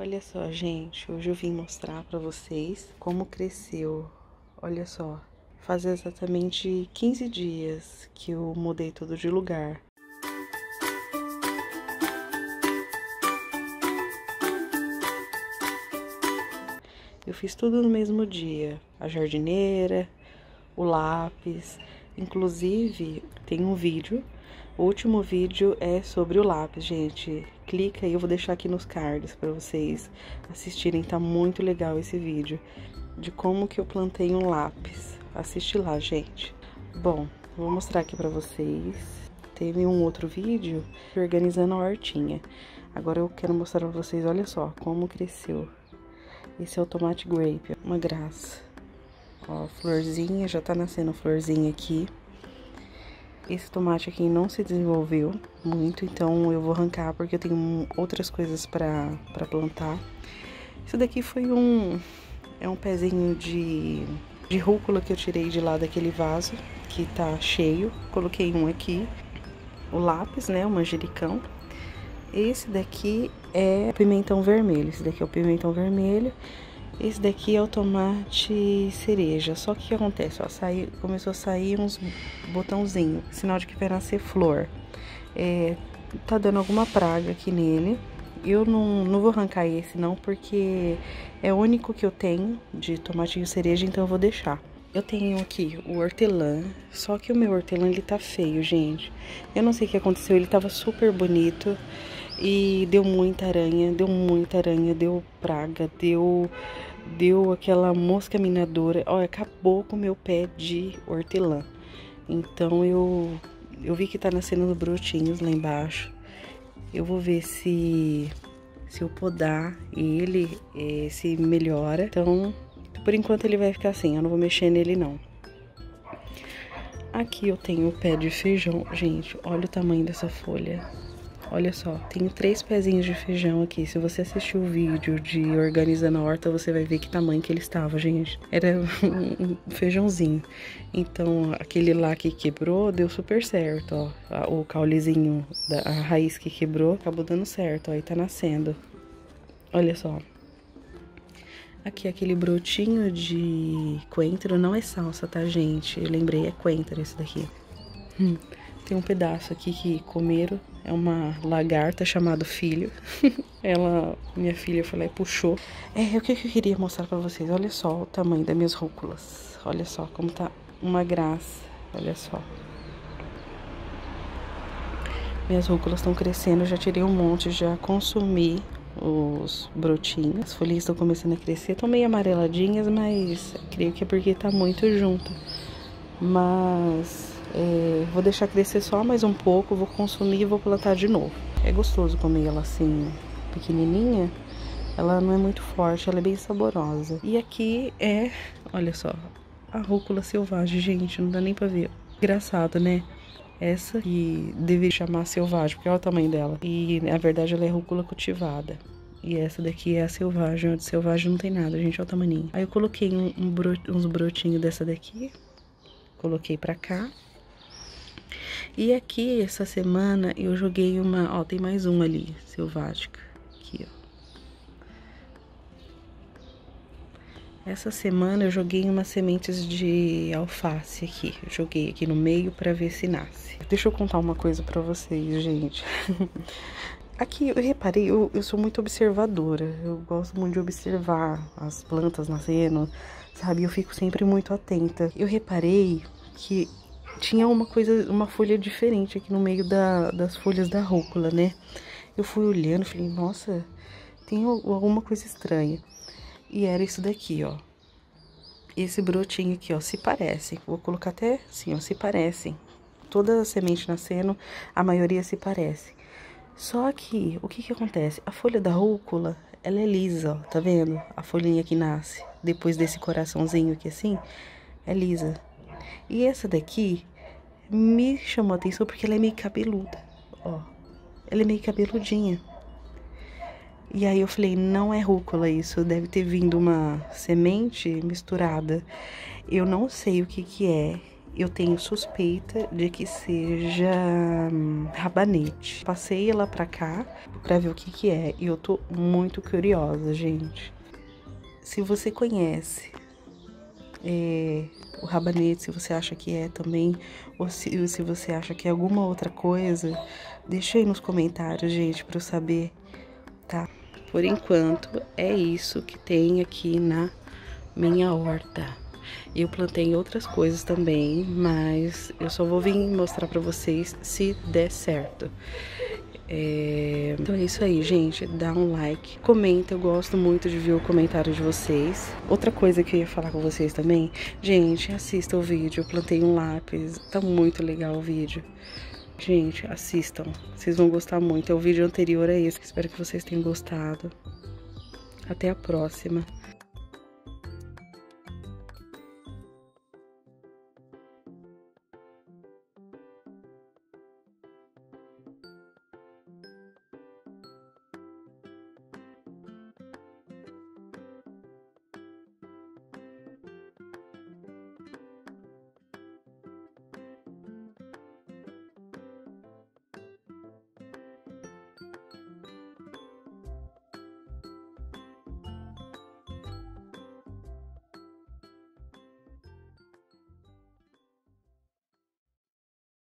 Olha só, gente, hoje eu vim mostrar para vocês como cresceu. Olha só, faz exatamente 15 dias que eu mudei tudo de lugar. Eu fiz tudo no mesmo dia, a jardineira, o lápis, inclusive tem um vídeo o último vídeo é sobre o lápis, gente. Clica aí, eu vou deixar aqui nos cards para vocês assistirem. Tá muito legal esse vídeo de como que eu plantei um lápis. Assiste lá, gente. Bom, vou mostrar aqui para vocês. Teve um outro vídeo organizando a hortinha. Agora eu quero mostrar para vocês, olha só, como cresceu. Esse é o tomate grape, uma graça. Ó, florzinha, já tá nascendo florzinha aqui. Esse tomate aqui não se desenvolveu muito, então eu vou arrancar porque eu tenho outras coisas para plantar. Isso daqui foi um... é um pezinho de, de rúcula que eu tirei de lá daquele vaso, que tá cheio. Coloquei um aqui. O lápis, né, o manjericão. Esse daqui é pimentão vermelho, esse daqui é o pimentão vermelho. Esse daqui é o tomate cereja, só que o que acontece, ó, saiu, começou a sair uns botãozinhos, sinal de que vai nascer flor. É, tá dando alguma praga aqui nele. Eu não, não vou arrancar esse não, porque é o único que eu tenho de tomatinho cereja, então eu vou deixar. Eu tenho aqui o hortelã, só que o meu hortelã ele tá feio, gente. Eu não sei o que aconteceu, ele tava super bonito e deu muita aranha, deu muita aranha, deu praga, deu deu aquela mosca minadora. Olha, acabou com o meu pé de hortelã. Então eu eu vi que tá nascendo brotinhos lá embaixo. Eu vou ver se se eu podar ele, eh, se melhora. Então, por enquanto ele vai ficar assim, eu não vou mexer nele não. Aqui eu tenho o pé de feijão. Gente, olha o tamanho dessa folha. Olha só, tenho três pezinhos de feijão aqui. Se você assistiu o vídeo de organizando a horta, você vai ver que tamanho que ele estava, gente. Era um feijãozinho. Então, aquele lá que quebrou, deu super certo, ó. O caulezinho, da, a raiz que quebrou, acabou dando certo, ó. E tá nascendo. Olha só. Aqui, aquele brotinho de coentro não é salsa, tá, gente? Eu lembrei, é coentro esse daqui. Hum. Tem um pedaço aqui que comeram. É uma lagarta chamada Filho. Ela, minha filha, foi e puxou. É, o que eu queria mostrar pra vocês? Olha só o tamanho das minhas rúculas. Olha só como tá uma graça. Olha só. Minhas rúculas estão crescendo. Já tirei um monte, já consumi os brotinhos. As folhinhas estão começando a crescer. Estão meio amareladinhas, mas creio que é porque tá muito junto. Mas é, vou deixar crescer só mais um pouco, vou consumir e vou plantar de novo. É gostoso comer ela assim, pequenininha. Ela não é muito forte, ela é bem saborosa. E aqui é, olha só, a rúcula selvagem, gente, não dá nem pra ver. Engraçado, né? Essa que deve chamar selvagem, porque olha o tamanho dela. E na verdade ela é rúcula cultivada. E essa daqui é a selvagem, onde selvagem não tem nada, gente, olha o tamanho. Aí eu coloquei um, um uns brotinhos dessa daqui, coloquei pra cá. E aqui, essa semana, eu joguei uma... Ó, tem mais um ali, selvática. Aqui, ó. Essa semana eu joguei umas sementes de alface aqui. Joguei aqui no meio pra ver se nasce. Deixa eu contar uma coisa pra vocês, gente. Aqui, eu reparei, eu, eu sou muito observadora. Eu gosto muito de observar as plantas nascendo, sabe? Eu fico sempre muito atenta. Eu reparei que tinha uma coisa, uma folha diferente aqui no meio da, das folhas da rúcula, né? Eu fui olhando, falei, nossa, tem alguma coisa estranha. E era isso daqui, ó. Esse brotinho aqui, ó, se parece. Vou colocar até assim, ó, se parecem. Toda a semente nascendo, a maioria se parece. Só que, o que que acontece? A folha da rúcula, ela é lisa, ó, tá vendo? A folhinha que nasce, depois desse coraçãozinho aqui assim, é lisa. E essa daqui me chamou a atenção porque ela é meio cabeluda, ó. Ela é meio cabeludinha. E aí eu falei, não é rúcula isso, deve ter vindo uma semente misturada. Eu não sei o que que é. eu tenho suspeita de que seja hum, rabanete. Passei ela pra cá pra ver o que que é e eu tô muito curiosa, gente. Se você conhece é, o rabanete, se você acha que é também, ou se, se você acha que é alguma outra coisa, deixa aí nos comentários, gente, pra eu saber, tá? Por enquanto, é isso que tem aqui na minha horta. Eu plantei outras coisas também, mas eu só vou vir mostrar pra vocês se der certo. É... Então é isso aí, gente. Dá um like, comenta. Eu gosto muito de ver o comentário de vocês. Outra coisa que eu ia falar com vocês também, gente, assista o vídeo. Eu plantei um lápis, tá muito legal o vídeo. Gente, assistam. Vocês vão gostar muito. É o vídeo anterior a esse. Espero que vocês tenham gostado. Até a próxima.